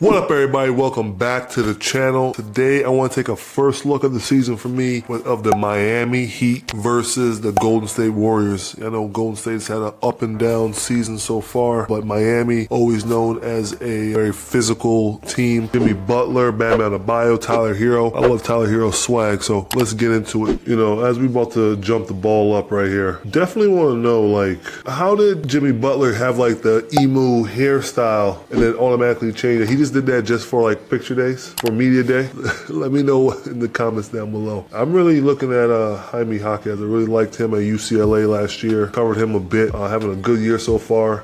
What up everybody, welcome back to the channel. Today I want to take a first look of the season for me of the Miami Heat versus the Golden State Warriors. I know Golden State's had an up and down season so far, but Miami always known as a very physical team. Jimmy Butler, Bam Adebayo, Tyler Herro. I love Tyler Herro's swag, so let's get into it. You know, as we about to jump the ball up right here, definitely want to know like, how did Jimmy Butler have like the emo hairstyle and then automatically change it? He just did that just for like picture days, for media day? Let me know in the comments down below. I'm really looking at uh, Jaime Jaquez. I really liked him at UCLA last year. Covered him a bit. Uh, having a good year so far.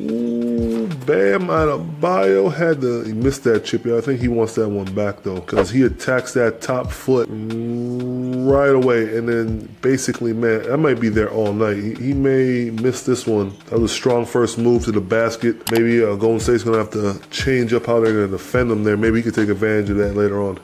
Ooh, Bam Adebayo had to, he missed that chip. I think he wants that one back though, because he attacks that top foot right away. And then basically, man, I might be there all night. He, he may miss this one. That was a strong first move to the basket. Maybe uh, Golden State's going to have to change up how they're going to defend him there. Maybe he could take advantage of that later on.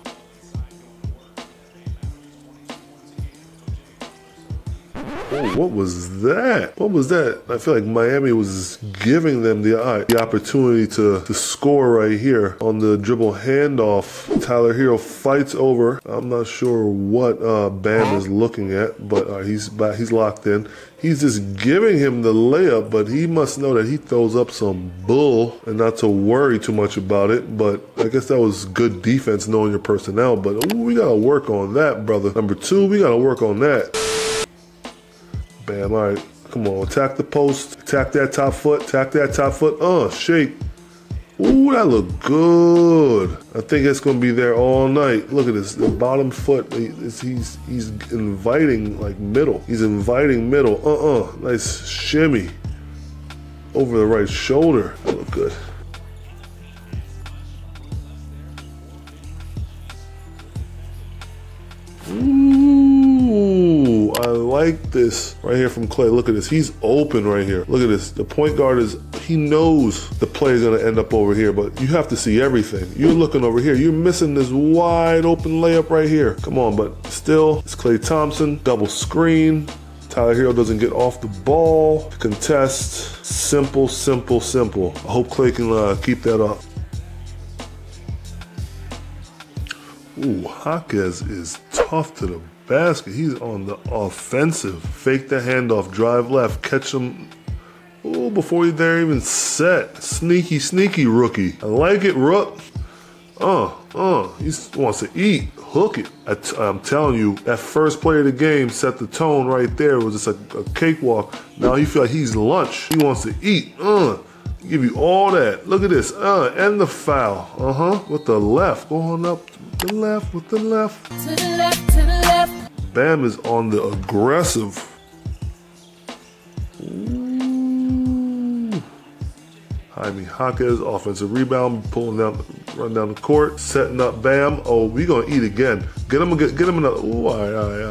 Oh, what was that? What was that? I feel like Miami was giving them the the opportunity to, to score right here on the dribble handoff. Tyler Herro fights over. I'm not sure what uh, Bam is looking at, but uh, he's he's locked in. He's just giving him the layup, but he must know that he throws up some bull and not to worry too much about it. But I guess that was good defense knowing your personnel. But ooh, we got to work on that, brother. Number two, we got to work on that. All right. Come on, attack the post. Attack that top foot. Attack that top foot. Oh, shake. Ooh, that look good. I think it's gonna be there all night. Look at this, the bottom foot. He's he's, he's inviting like middle. He's inviting middle. Uh-uh, nice shimmy over the right shoulder. That look good. Like this right here from Klay. Look at this. He's open right here. Look at this. The point guard is, he knows the play is going to end up over here, but you have to see everything. You're looking over here. You're missing this wide open layup right here. Come on, but still, it's Klay Thompson. Double screen. Tyler Herro doesn't get off the ball. Contest. Simple, simple, simple. I hope Klay can uh, keep that up. Ooh, Jaquez is tough to the basket. He's on the offensive. Fake the handoff, drive left, catch him. Oh, before they're even set. Sneaky, sneaky rookie. I like it, Rook. Uh, uh, he wants to eat. Hook it. I am telling you, that first play of the game set the tone right there. It was just a, a cakewalk. Now he feel like he's lunch. He wants to eat. Uh, give you all that. Look at this. Uh, and the foul. Uh huh. With the left. Going up the left with the left. To the left, to the left. Bam is on the aggressive. Ooh. Jaime Jaquez, offensive rebound, pulling down, run down the court, setting up Bam. Oh, we gonna eat again. Get him, get, get him another. Ooh, I,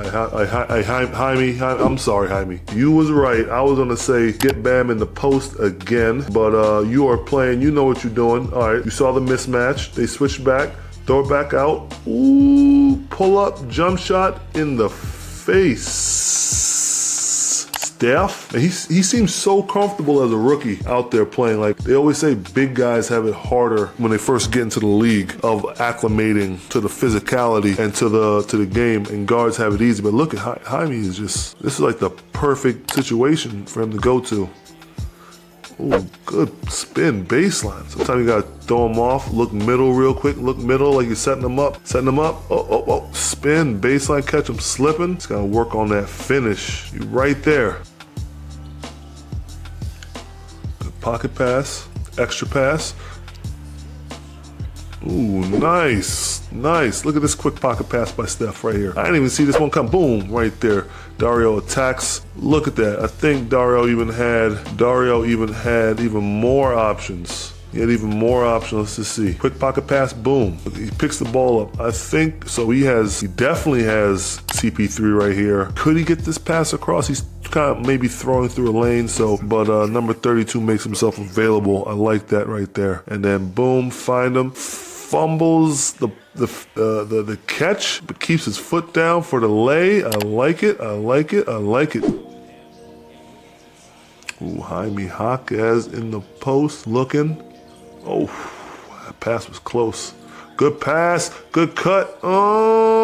I, I, I, Jaime, Jaime, I'm sorry, Jaime. You was right. I was gonna say get Bam in the post again, but uh, you are playing. You know what you're doing. All right, you saw the mismatch. They switched back. Throw it back out. Ooh, pull up, jump shot in the face. Steph, he, he seems so comfortable as a rookie out there playing. Like they always say, big guys have it harder when they first get into the league of acclimating to the physicality and to the to the game, and guards have it easy. But look at Jaime is just this is like the perfect situation for him to go to. Ooh, good spin baseline. Sometimes you gotta throw them off, look middle real quick, look middle like you're setting them up, setting them up. Oh, oh, oh, spin, baseline, catch them slipping. Just gotta work on that finish. You right there. Good pocket pass, extra pass. Ooh, nice, nice. Look at this quick pocket pass by Steph right here. I didn't even see this one come. Boom, right there. Dario attacks. Look at that. I think Dario even had Dario even had even more options. He had even more options to see. Quick pocket pass, boom. He picks the ball up. I think so. He has, he definitely has CP3 right here. Could he get this pass across? He's kind of maybe throwing through a lane. So, but uh, number 32 makes himself available. I like that right there. And then boom, find him fumbles the the, uh, the the catch, but keeps his foot down for the lay. I like it. I like it. I like it. Ooh, Jaime Jaquez in the post looking. Oh, that pass was close. Good pass, good cut. Oh,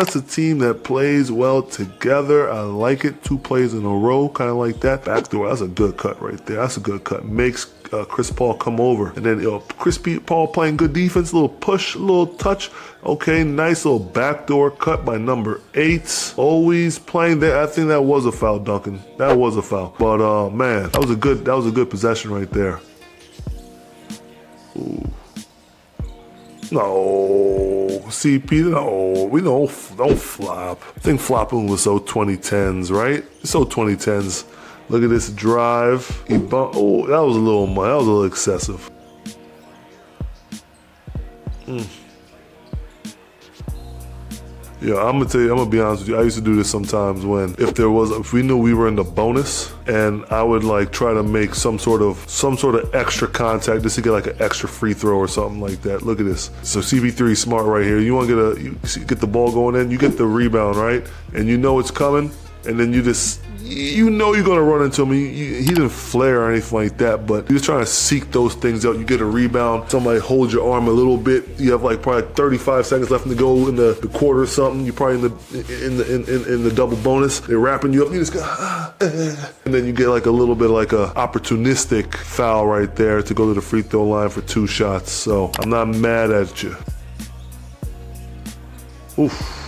that's a team that plays well together. I like it. Two plays in a row, kind of like that. Backdoor, that's a good cut right there. That's a good cut. Makes uh, Chris Paul come over. And then Chris Paul playing good defense, little push, little touch. Okay, nice little backdoor cut by number eight. Always playing there. I think that was a foul, Duncan. That was a foul. But uh, man, that was a good that was a good possession right there. Ooh. No, CP, no, we don't don't flop. I think flopping was so 2010s, right? So 2010s. Look at this drive. He bump, oh, that was a little that was a little excessive. Mm. Yeah, I'm gonna tell you, I'm gonna be honest with you. I used to do this sometimes when if there was if we knew we were in the bonus and I would like try to make some sort of some sort of extra contact just to get like an extra free throw or something like that. Look at this. So CP3 smart right here. You want to get a you get the ball going in, you get the rebound right, and you know it's coming, and then you just you know you're gonna run into him. He, didn't flare or anything like that, but he was trying to seek those things out. You get a rebound, somebody holds your arm a little bit. You have like probably 35 seconds left to go in the, the quarter or something. You're probably in the in the in, in, in the double bonus. They're wrapping you up. You just go, ah, and then you get like a little bit like a opportunistic foul right there to go to the free throw line for two shots. So I'm not mad at you. Oof.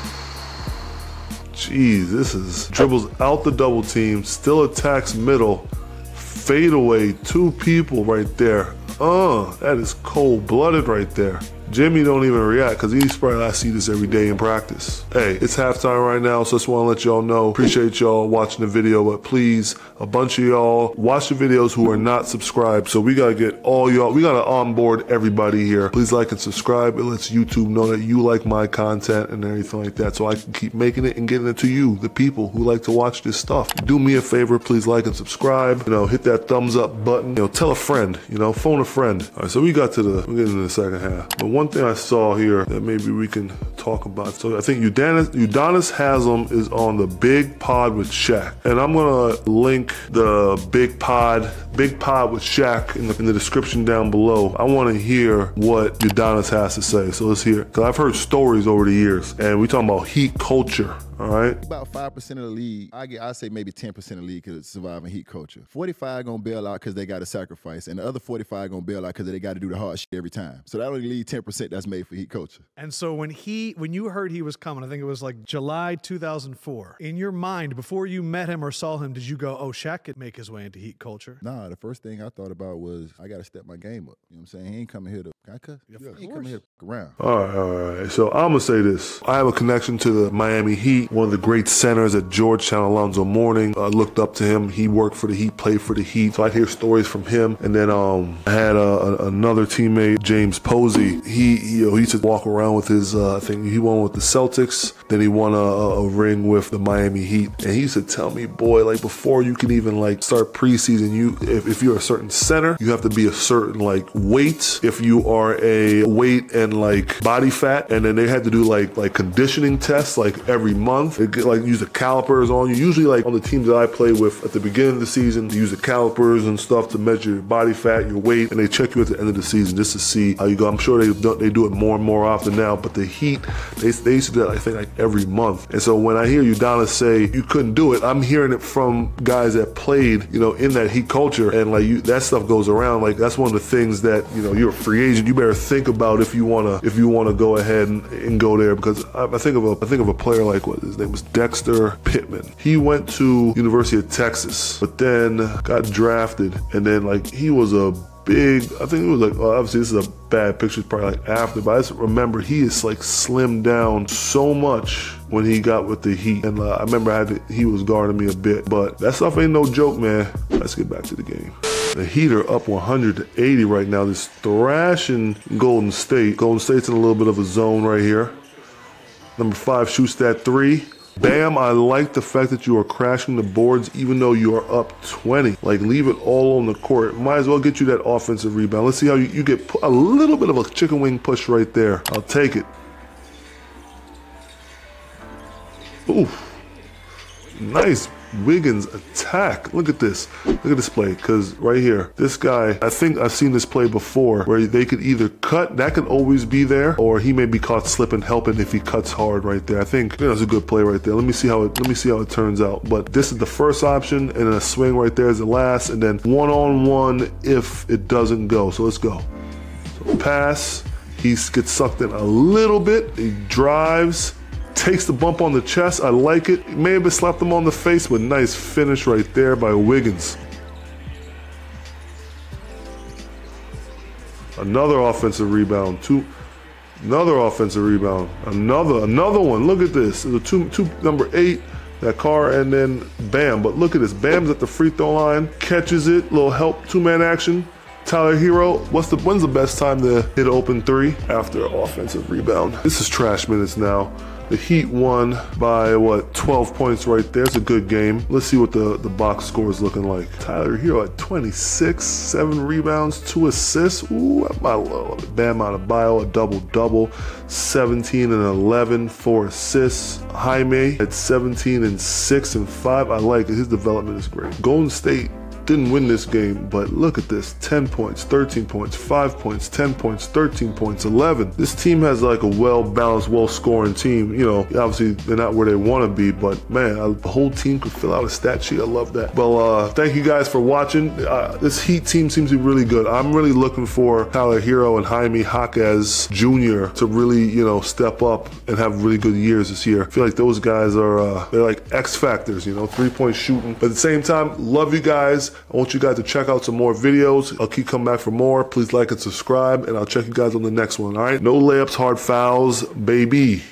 Jeez, this is dribbles out the double team, still attacks middle, fade away, two people right there. Uh, that is cold blooded right there. Jimmy don't even react because he's probably I see this every day in practice. Hey, it's halftime right now, so I just want to let y'all know. Appreciate y'all watching the video, but please, a bunch of y'all watch the videos who are not subscribed. So we gotta get all y'all, we gotta onboard everybody here. Please like and subscribe. It lets YouTube know that you like my content and everything like that, so I can keep making it and getting it to you, the people who like to watch this stuff. Do me a favor, please like and subscribe. You know, hit that thumbs up button. You know, tell a friend. You know, phone a friend. All right, so we got to the we're getting to the second half. But one one thing I saw here that maybe we can talk about. So I think Udonis, Udonis Haslem is on the big pod with Shaq. And I'm gonna link the big pod, big pod with Shaq in the, in the description down below. I wanna hear what Udonis has to say. So let's hear Cause I've heard stories over the years and we talking about heat culture. All right. About five percent of the league, I get, I say maybe ten percent of the league could survive in heat culture. Forty-five gonna bail out because they got to sacrifice, and the other forty-five gonna bail out because they got to do the hard shit every time. So that only leave ten percent that's made for heat culture. And so when he, when you heard he was coming, I think it was like July 2004. In your mind, before you met him or saw him, did you go, "Oh, Shaq could make his way into heat culture"? Nah, the first thing I thought about was I got to step my game up. You know what I'm saying? He ain't coming here to, I cuss? Yeah, he ain't coming here to around. All right, all right. So I'm gonna say this. I have a connection to the Miami Heat, one of the great centers at Georgetown, Alonzo Mourning. I looked up to him. He worked for the Heat, played for the Heat. So I'd hear stories from him. And then um, I had uh, another teammate, James Posey. He, you know, he used to walk around with his, uh, I think he won with the Celtics. Then he won a, a, ring with the Miami Heat. And he used to tell me, boy, like before you can even like start preseason, you if, if you're a certain center, you have to be a certain like weight. If you are a weight and like body fat, and then they had to do like like conditioning tests like every month. They get, like use the calipers on you. Usually, like on the teams that I play with at the beginning of the season, they use the calipers and stuff to measure your body fat, your weight, and they check you at the end of the season just to see how you go. I'm sure they do, they do it more and more often now, but the Heat, they, they used to do that, I think, like every month. And so when I hear Udonis say you couldn't do it, I'm hearing it from guys that played, you know, in that Heat culture, and like you, that stuff goes around. Like that's one of the things that you know you're a free agent. You better think about if you wanna if you wanna go ahead and, and go there because I, I think of a I think of a player like what his name was Dexter. Pittman. He went to University of Texas, but then got drafted, and then like he was a big. I think it was like well, obviously this is a bad picture, it's probably like after, but I just remember he is like slimmed down so much when he got with the Heat, and uh, I remember I to, he was guarding me a bit, but that stuff ain't no joke, man. Let's get back to the game. The Heat are up 180 right now. This thrashing Golden State. Golden State's in a little bit of a zone right here. Number five shoots that three. Bam, I like the fact that you are crashing the boards even though you are up 20. Like, leave it all on the court. Might as well get you that offensive rebound. Let's see how you, you get a little bit of a chicken wing push right there. I'll take it. Ooh. Nice Wiggins attack. Look at this. Look at this play. Because right here, this guy, I think I've seen this play before where they could either cut, that could always be there, or he may be caught slipping, helping if he cuts hard right there. I think that's a good play right there. Let me see how it let me see how it turns out. But this is the first option, and then a swing right there is the last, and then one on one if it doesn't go. So let's go. So pass. He gets sucked in a little bit. He drives takes the bump on the chest. I like it. May have slapped him on the face, but nice finish right there by Wiggins. Another offensive rebound. Two, another offensive rebound. Another, another one. Look at this. The two, two, number eight. That car and then Bam. But look at this. Bam's at the free throw line, catches it. Little help, two man action. Tyler Herro, what's the when's the best time to hit open three after offensive rebound? This is trash minutes now. The Heat won by what 12 points right there. It's a good game. Let's see what the, the box score is looking like. Tyler Herro at 26, seven rebounds, two assists. Ooh, my low. Uh, Bam Adebayo, a double double, 17 and 11, four assists. Jaime at 17 and six and five. I like it. His development is great. Golden State didn't win this game, but look at this 10 points, 13 points, 5 points, 10 points, 13 points, 11. This team has like a well balanced, well scoring team. You know, obviously they're not where they want to be, but man, the whole team could fill out a stat sheet. I love that. Well, uh, thank you guys for watching. Uh, this Heat team seems to be really good. I'm really looking for Tyler Herro and Jaime Jaquez Jr. to really, you know, step up and have really good years this year. I feel like those guys are, uh, they're like X factors, you know, three point shooting. But at the same time, love you I want you guys to check out some more videos. I'll keep coming back for more. Please like and subscribe, and I'll check you guys on the next one. All right. No layups, hard fouls, baby.